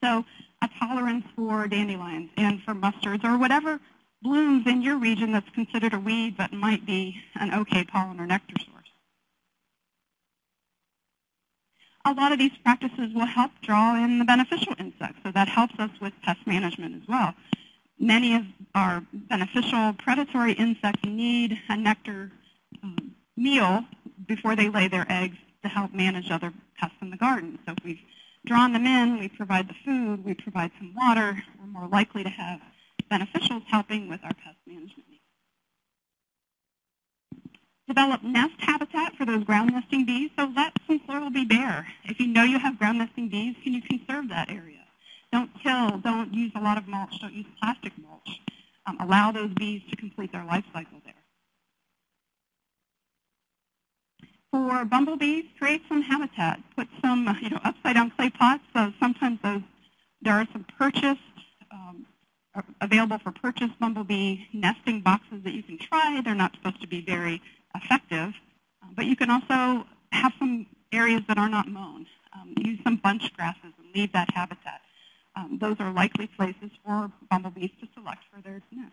So a tolerance for dandelions and for mustards or whatever blooms in your region that's considered a weed but might be an okay pollen or nectar source. A lot of these practices will help draw in the beneficial insects, so that helps us with pest management as well. Many of our beneficial predatory insects need a nectar um, meal before they lay their eggs to help manage other pests in the garden. So if we've drawn them in, we provide the food, we provide some water, we're more likely to have beneficials helping with our pest management. Develop nest habitat for those ground nesting bees, so let some soil be bare. If you know you have ground nesting bees, can you conserve that area? Don't kill, don't use a lot of mulch, don't use plastic mulch. Um, allow those bees to complete their life cycle there. For bumblebees, create some habitat. Put some, you know, upside down clay pots. So sometimes those, there are some purchased, um, available for purchased bumblebee nesting boxes that you can try. They're not supposed to be very effective, uh, but you can also have some areas that are not mown. Um, use some bunch grasses and leave that habitat. Um, those are likely places for bumblebees to select for their nest.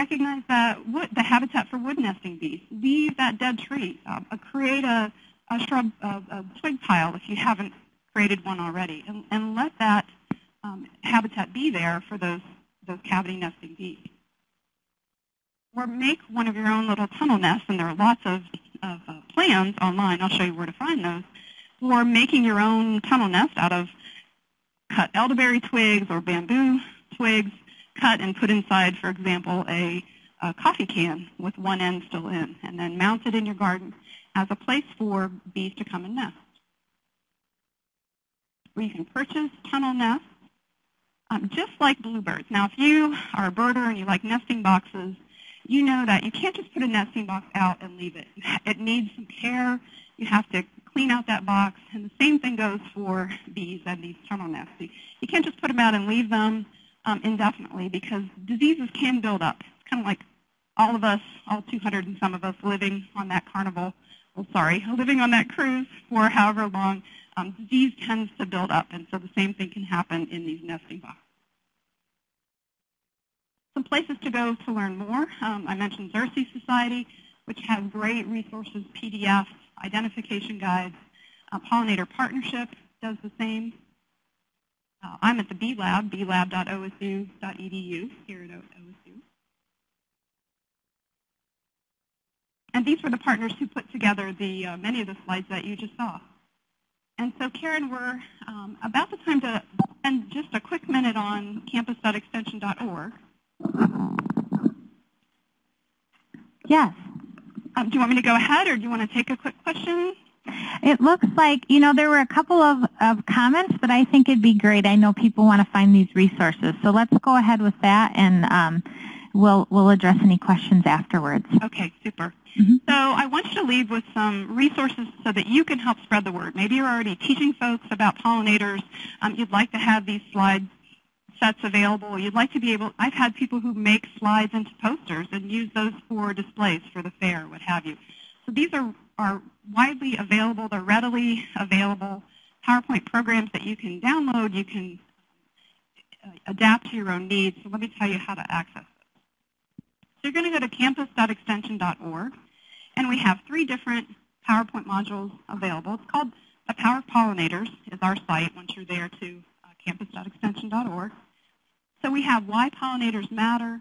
Recognize that wood, the habitat for wood nesting bees. Leave that dead tree. Uh, create a, a shrub, a, a, twig pile if you haven't created one already, and, and let that um, habitat be there for those, those cavity nesting bees. Or make one of your own little tunnel nests, and there are lots of, of uh, plans online. I'll show you where to find those. Or making your own tunnel nest out of cut elderberry twigs or bamboo twigs, cut and put inside, for example, a, a coffee can with one end still in, and then mount it in your garden as a place for bees to come and nest. Or you can purchase tunnel nests, um, just like bluebirds. Now, if you are a birder and you like nesting boxes, you know that you can't just put a nesting box out and leave it. [laughs] It needs some care. You have to clean out that box, and the same thing goes for bees and these tunnel nests. You can't just put them out and leave them um, indefinitely because diseases can build up. It's kind of like all of us, all 200 and some of us living on that carnival, well, sorry, [laughs] living on that cruise for however long, um, disease tends to build up, and so the same thing can happen in these nesting boxes. Some places to go to learn more. Um, I mentioned Xerces Society, which has great resources, PDFs, identification guides. Uh, Pollinator Partnership does the same. Uh, I'm at the Bee Lab, beelab.osu.edu here at OSU. And these were the partners who put together the uh, many of the slides that you just saw. And so, Karen, we're um, about the time to spend just a quick minute on campus.extension.org. Yes. Um, do you want me to go ahead, or do you want to take a quick question? It looks like, you know, there were a couple of, of comments, but I think it'd be great. I know people want to find these resources. So let's go ahead with that, and um, we'll, we'll address any questions afterwards. Okay, super. Mm -hmm. So I want you to leave with some resources so that you can help spread the word. Maybe you're already teaching folks about pollinators. Um, you'd like to have these slides sets available. You'd like to be able, I've had people who make slides into posters and use those for displays for the fair, what have you. So these are are widely available. They're readily available PowerPoint programs that you can download. You can uh, adapt to your own needs. So let me tell you how to access it. So you're going to go to campus.extension.org, and we have three different PowerPoint modules available. It's called The Power of Pollinators is our site once you're there to uh, campus.extension.org. So we have Why Pollinators Matter,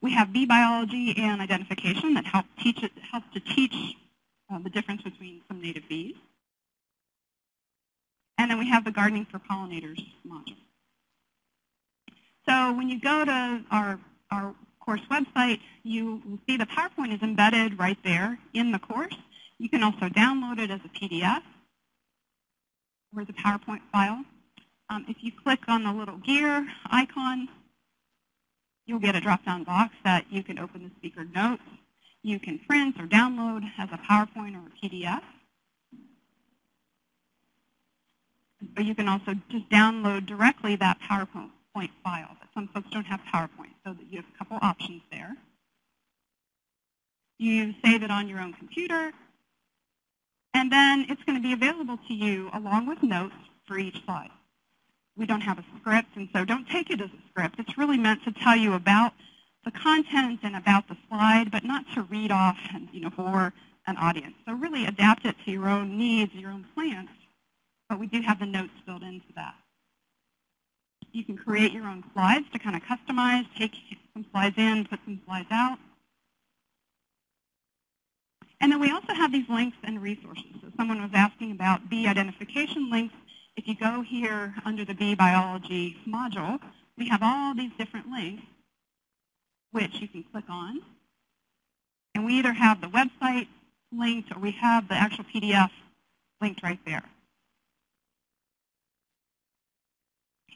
we have bee biology and identification that help teach it, helps to teach uh, the difference between some native bees. And then we have the gardening for pollinators module. So when you go to our, our course website, you will see the PowerPoint is embedded right there in the course. You can also download it as a PDF or as a PowerPoint file. Um, if you click on the little gear icon, you'll get a drop-down box that you can open the speaker notes. You can print or download as a PowerPoint or a PDF. But you can also just download directly that PowerPoint file. But some folks don't have PowerPoint, so you have a couple options there. You save it on your own computer, and then it's going to be available to you along with notes for each slide we don't have a script, and so don't take it as a script. It's really meant to tell you about the content and about the slide, but not to read off and, you know, for an audience. So really adapt it to your own needs, your own plans, but we do have the notes built into that. You can create your own slides to kind of customize, take some slides in, put some slides out. And then we also have these links and resources. So someone was asking about bee identification links. If you go here under the bee biology module, we have all these different links which you can click on. And we either have the website linked or we have the actual PDF linked right there.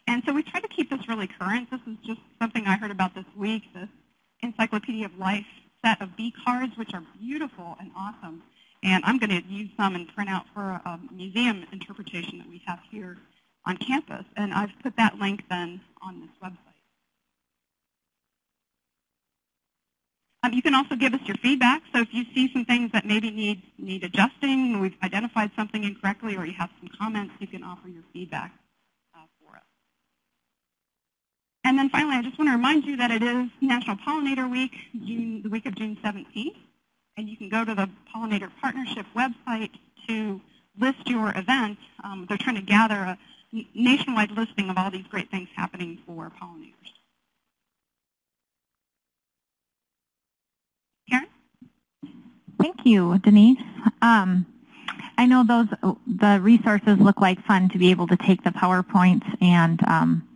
And so we try to keep this really current. This is just something I heard about this week, the Encyclopedia of Life set of bee cards, which are beautiful and awesome. And I'm going to use some and print out for a museum interpretation that we have here on campus. And I've put that link then on this website. Um, you can also give us your feedback. So if you see some things that maybe need, need adjusting, we've identified something incorrectly, or you have some comments, you can offer your feedback uh, for us. And then finally, I just want to remind you that it is National Pollinator Week, June, the week of June 17th. And you can go to the Pollinator Partnership website to list your event. Um, they're trying to gather a nationwide listing of all these great things happening for pollinators. Karen? Thank you, Denise. Um, I know those the resources look like fun to be able to take the PowerPoints and um,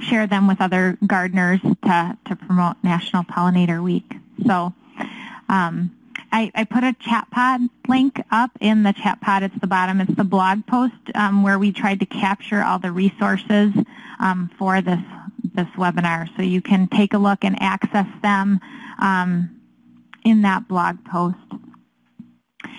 share them with other gardeners to, to promote National Pollinator Week. So um, I, I, put a chat pod link up in the chat pod. It's the bottom. It's the blog post um, where we tried to capture all the resources um, for this this webinar. So you can take a look and access them um, in that blog post.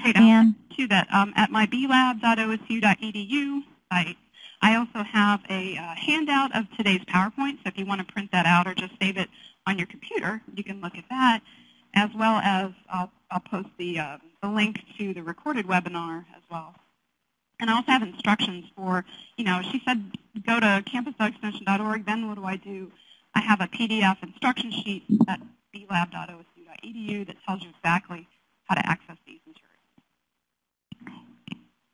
Hey, and to that um, at myblab.osu.edu site. I also have a uh, handout of today's PowerPoint, so if you want to print that out or just save it on your computer, you can look at that, as well as I'll, I'll post the, uh, the link to the recorded webinar as well. And I also have instructions for, you know, she said go to campus.extension.org, then what do I do? I have a PDF instruction sheet at beelab.osu.edu that tells you exactly how to access these materials.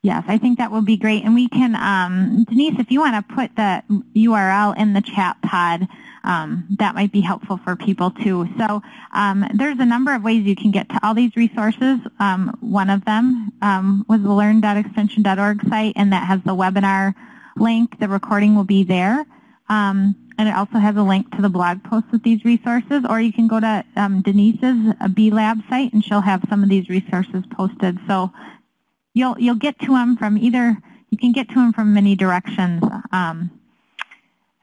Yes, I think that will be great. And we can, um, Denise, if you want to put the URL in the chat pod, um, that might be helpful for people too. So um, there's a number of ways you can get to all these resources. Um, one of them um, was the learn.extension.org site, and that has the webinar link. The recording will be there. Um, and it also has a link to the blog post with these resources, or you can go to Denise's Bee Lab site, and she'll have some of these resources posted. So you'll you'll get to them from either you can get to them from many directions. Um,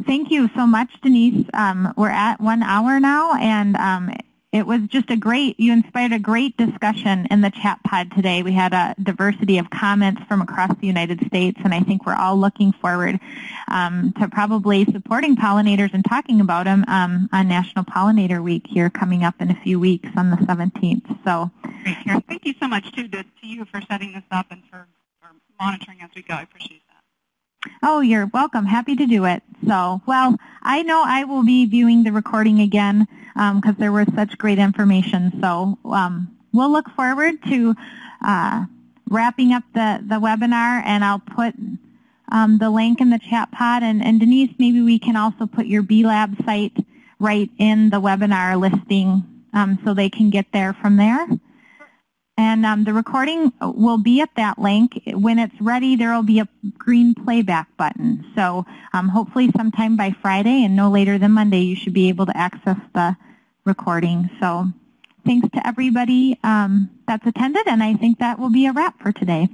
thank you so much, Denise. Um, we're at one hour now, and um, it was just a great, you inspired a great discussion in the chat pod today. We had a diversity of comments from across the United States, and I think we're all looking forward um, to probably supporting pollinators and talking about them um, on National Pollinator Week here coming up in a few weeks on the 17th. So, Thank you so much, too, to, to you for setting this up and for, for monitoring as we go. I appreciate that. Oh, you're welcome. Happy to do it. So, well, I know I will be viewing the recording again because um, there was such great information. So um, we'll look forward to uh, wrapping up the, the webinar, and I'll put um, the link in the chat pod. And, and, Denise, maybe we can also put your Bee Lab site right in the webinar listing um, so they can get there from there. And um, the recording will be at that link. When it's ready, there will be a green playback button. So um, hopefully sometime by Friday and no later than Monday, you should be able to access the recording. So thanks to everybody um, that's attended, and I think that will be a wrap for today.